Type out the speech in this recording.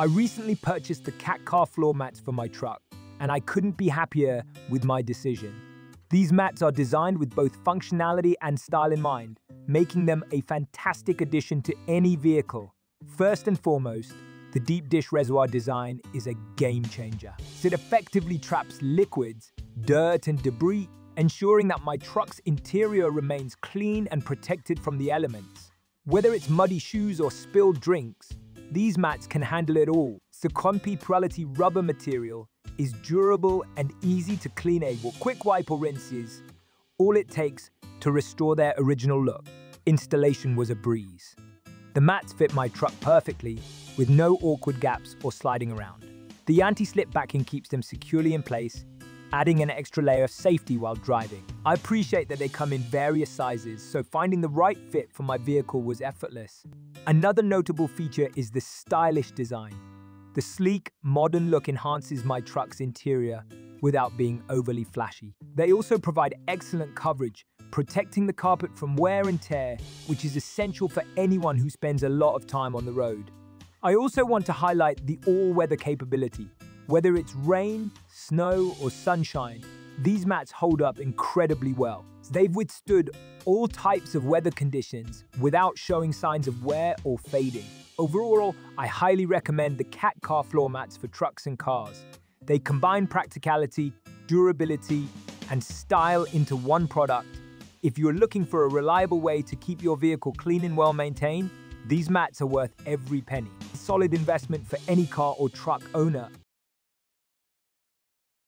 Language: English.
I recently purchased the cat car floor mats for my truck, and I couldn't be happier with my decision. These mats are designed with both functionality and style in mind, making them a fantastic addition to any vehicle. First and foremost, the deep dish reservoir design is a game changer. It effectively traps liquids, dirt, and debris, ensuring that my truck's interior remains clean and protected from the elements. Whether it's muddy shoes or spilled drinks, these mats can handle it all. Comfy Quality rubber material is durable and easy to clean able quick wipe or rinses, all it takes to restore their original look. Installation was a breeze. The mats fit my truck perfectly, with no awkward gaps or sliding around. The anti-slip backing keeps them securely in place, adding an extra layer of safety while driving. I appreciate that they come in various sizes, so finding the right fit for my vehicle was effortless. Another notable feature is the stylish design. The sleek, modern look enhances my truck's interior without being overly flashy. They also provide excellent coverage, protecting the carpet from wear and tear, which is essential for anyone who spends a lot of time on the road. I also want to highlight the all-weather capability. Whether it's rain, snow, or sunshine, these mats hold up incredibly well. They've withstood all types of weather conditions without showing signs of wear or fading. Overall, I highly recommend the Cat Car floor mats for trucks and cars. They combine practicality, durability, and style into one product. If you're looking for a reliable way to keep your vehicle clean and well maintained, these mats are worth every penny. Solid investment for any car or truck owner